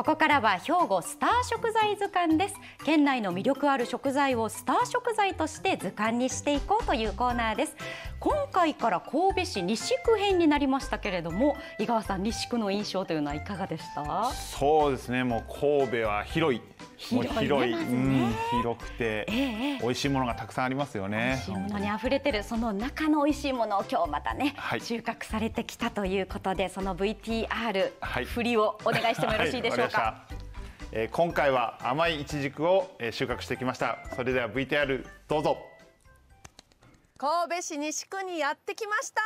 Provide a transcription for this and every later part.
ここからは兵庫スター食材図鑑です。県内の魅力ある食材をスター食材として図鑑にしていこうというコーナーです。今回から神戸市西区編になりましたけれども井川さん西区の印象というのはいかがでした？そうですね。もう神戸は広い。広いね広い、うん広くて、ええ美味しいものがたくさんありますよ美ね味しいものに溢れてるその中の美味しいものを今日またね、はい。収穫されてきたということでその VTR、はい。振りをお願いしてもよろしいでしょうか、はいえー今回は甘いイチジクを、えー収穫してきました。それでは VTR どうぞ。神戸市西区にやってきました。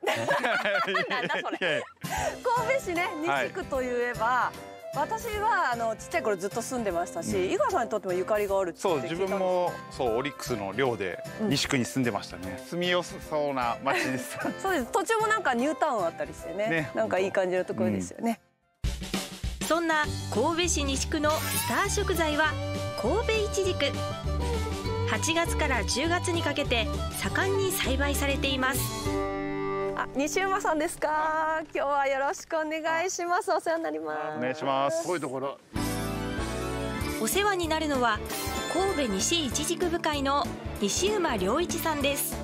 なんだそれ。神戸市ねはい西区といえば、私はあのちっちゃい頃ずっと住んでましたし、井川さんにとってもゆかりがあるってそう自分もそうオリックスの寮で西区に住ん。でましたね、住みよさそうな町です。そうです。途中もなんかニュータウンあったりしてねね。なんかいい感じのところですよね、そんな神戸市西区のスター食材は神戸いちじく8月から10月にかけて盛んに栽培されていますあ西馬さんですか？今日はよろしくお願いします。お世話になります。お願いします。こういうところ。お世話になるのは神戸西いちじく部会の西馬良一さんです。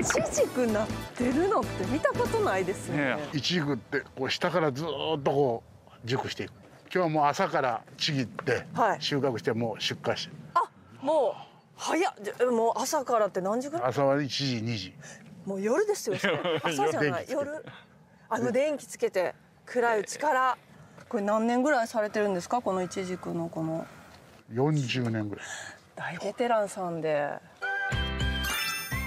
いちじくなってるのって見たことないですよね。ねいちじくってこう下からずーっとこう熟していく。今日はもう朝からちぎってはい。収穫してもう出荷して。もう早っ。もう朝からって何時ぐらい？朝は1時2時もう夜ですよ朝じゃない？夜？あの電気つけて暗いうちからこれ何年ぐらいされてるんですか？このいちじくのこの。40年ぐらい。大ベテランさんで。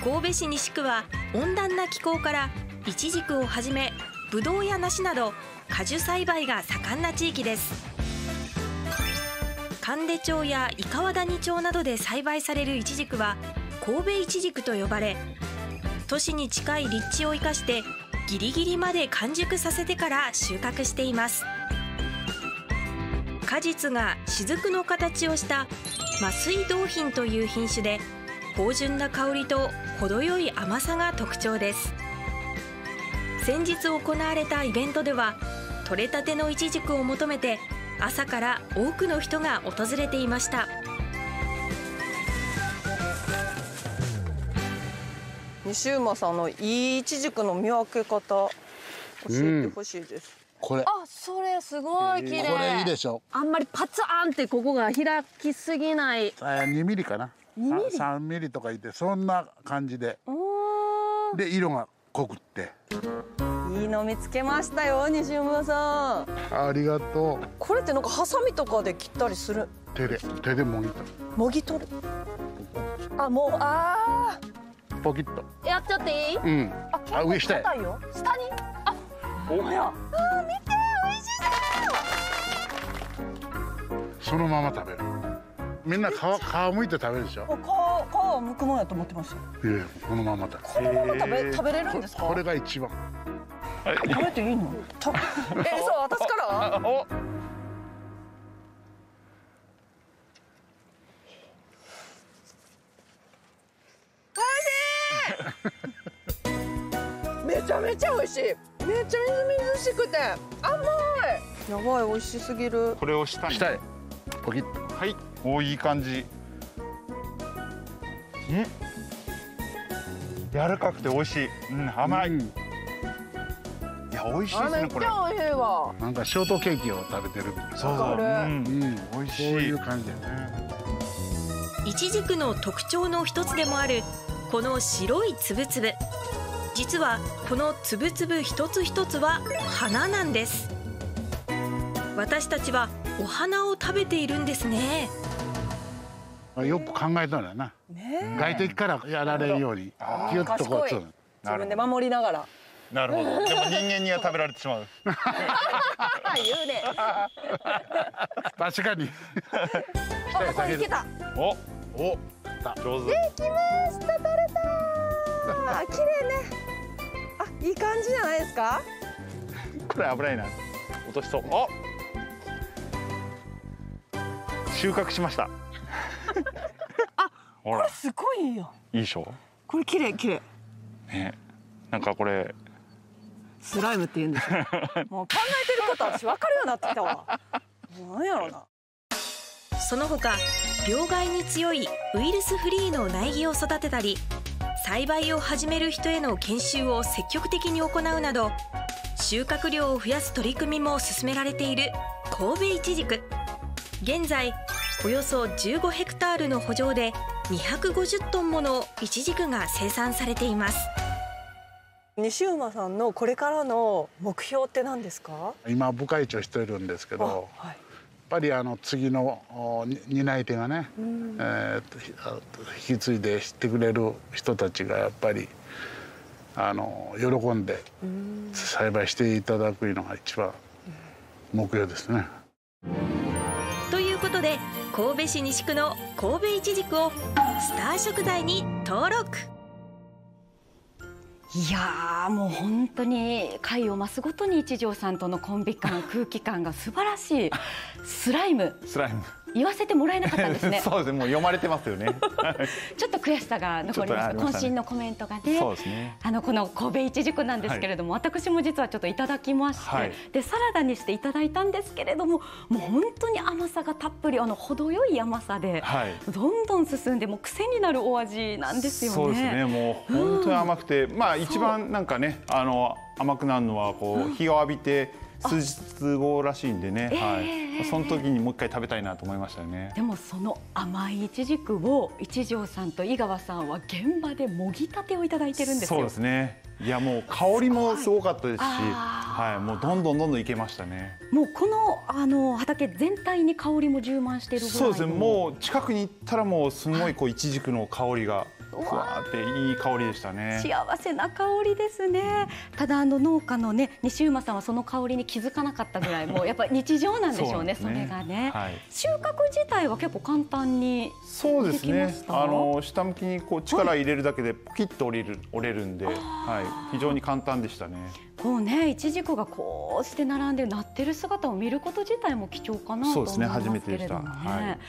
神戸市西区は温暖な気候からイチジクをはじめブドウや梨など果樹栽培が盛んな地域です。神出町や伊川谷町などで栽培されるイチジクは神戸イチジクと呼ばれ都市に近い立地を生かしてギリギリまで完熟させてから収穫しています。果実が雫の形をした麻酔銅品という品種で芳醇な香りと程よい甘さが特徴です。先日行われたイベントでは採れたてのイチジクを求めて朝から多くの人が訪れていました。西馬さんのいいいちじくの見分け方教えてほしいです、これ。あ、それすごい綺麗。これいいでしょ。あんまりパツンってここが開きすぎない。あ2ミリかな。3ミリ？とかいてそんな感じで。で色が濃くって。いいの見つけましたよ西馬さん。ありがとう。これってなんかハサミとかで切ったりする？手で手でもぎたもぎ取る。あもうあポキッと。やっちゃっていい？うん。あ上下。や硬いよ。下に？おそのまま食べる。みんな皮皮むいて食べるでしょ？皮皮は剥くもんやと思ってました。いやいやこのまま食べるこのまま食べ食べれるんですか？これが一番。食べていいの？た えそう私から？おめちゃめちゃ美味しい。めっちゃみずみずしくて。甘い。やばい美味しすぎる。これを下に。下へ。ポキッ。とはい。おいい感じ。ん柔らかくて美味しい、うん、甘い、いうん。や美味しいですねこれっちゃ美味しいわ。なんかショートケーキを食べてる。そうそう、うん、うん美味しい。そういう感じだよね。イチジクの特徴の一つでもあるこの白いつぶつぶ実はこのつぶつぶ一つ一つは花なんです。私たちはお花を食べているんですね。よく考えたんだよな。ね外敵からやられるようにギュッとこう自分で守りながら。なるほど。でも人間には食べられてしまう。あ言うね。確かに。あこれいけた。おお上手あ綺麗ね。あいい感じじゃないですか？これ危ないな。落としそう。あ収穫しました。ほら。すごいいいよ。いいでしょ？これ綺麗綺麗。ね。なんかこれ。スライムって言うんですよ もう考えてること私分かるようになってきたわ。なんやろな。その他病害に強いウイルスフリーの苗木を育てたり栽培を始める人への研修を積極的に行うなど収穫量を増やす取り組みも進められている神戸いちじく現在およそ15ヘクタールの圃場で250トンものいちじくが生産されています。西馬さんのこれからの目標って何ですか？今部会長してるんですけどあはいぱりあの次の担い手がね、えーとひあ引き継いで知ってくれる人たちがやっぱりあの喜んで栽培していただくのが一番目標ですね。ということで神戸市西区の神戸いちじくをスター食材に登録いやーもう本当に回を増すごとに一条さんとのコンビ感空気感が素晴らしい。スライム。スライム言わせてもらえなかったんですね。そうですね。もう読まれてますよね。ちょっと悔しさが残りました渾身のコメントがね。そうですね。あのこの神戸一軸なんですけれども、私も実はちょっといただきまして、はい。でサラダにしていただいたんですけれどももう本当に甘さがたっぷりあの程よい甘さで、はい。どんどん進んでもう癖になるお味なんですよね。そうですね。もう本当に甘くて、まあ一番なんかねあの甘くなるのはこう日を浴びて数日後らしいんでね、はい、その時にもう一回食べたいなと思いましたよね。でもその甘いイチジクを一条さんと井川さんは現場でもぎたてをいただいてるんですよ。そうですね。いやもう香りもすごかったですし、あはい、もうどんどんどんどんいけましたね。もうこのあの畑全体に香りも充満しているぐらいのそうですね。もう近くに行ったらもうすごいこうイチジクの香りがふわーっていい香りでしたね。幸せな香りですね。ただあの農家のね西馬さんはその香りに気づかなかったぐらいもう やっぱり日常なんでしょうね。そそれがね、はい収穫自体は結構簡単にそうですねあの下向きにこう力入れるだけでポキッと折れる折れるんで、はい、非常に簡単でしたね。こうねイチジクがこうして並んでなってる姿を見ること自体も貴重かなと思いそうですねます初めてでしたけれどもね。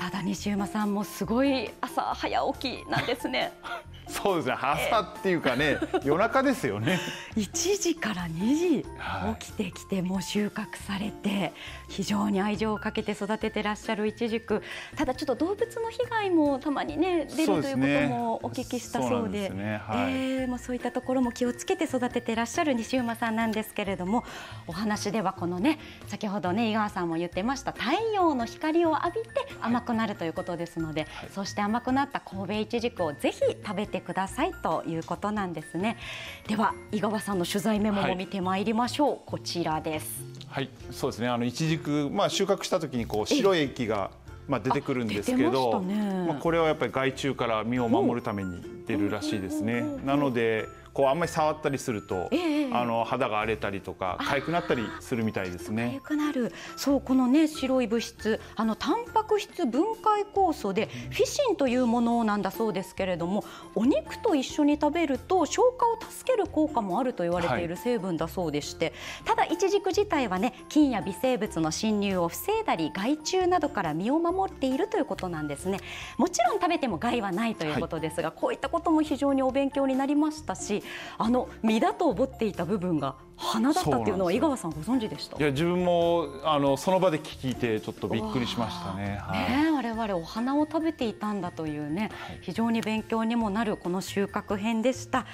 はいただ西馬さんもすごい朝早起きなんですね。そうですね。朝っていうかね、夜中ですよね。1時から2時はい。起きてきてもう収穫されて非常に愛情をかけて育ててらっしゃるイチジクただちょっと動物の被害もたまにね出るということもお聞きしたそうで。そうなんですね。はい。えーもうそういったところも気をつけて育ててらっしゃる西馬さんなんですけれどもお話ではこのね先ほどね井川さんも言ってました太陽の光を浴びて甘くなるということですので、そして甘くなった神戸イチジクをぜひ食べてくださいということなんですね。では井川さんの取材メモも見てまいりましょう、こちらです。はい、そうですね。あの一軸、まあ収穫した時にこう白い液がまあ出てくるんですけど、ね。まあこれはやっぱり害虫から身を守るために出るらしいですね。なので。こうあんまり触ったりすると、ええ肌が荒れたりとか痒くなったりするみたいですね。痒。くなる。そうこのね白い物質あのタンパク質分解酵素でフィシンというものなんだそうですけれどもお肉と一緒に食べると消化を助ける効果もあると言われている成分だそうでして、ただイチジク自体はね菌や微生物の侵入を防いだり害虫などから身を守っているということなんですね。もちろん食べても害はないということですが、こういったことも非常にお勉強になりましたしあの実だと思っていた部分が花だったっていうのは井川さんご存知でした？いや自分もあのその場で聞いてちょっとびっくりしましたね。はい。ねえ我々お花を食べていたんだというね、非常に勉強にもなるこの収穫編でした。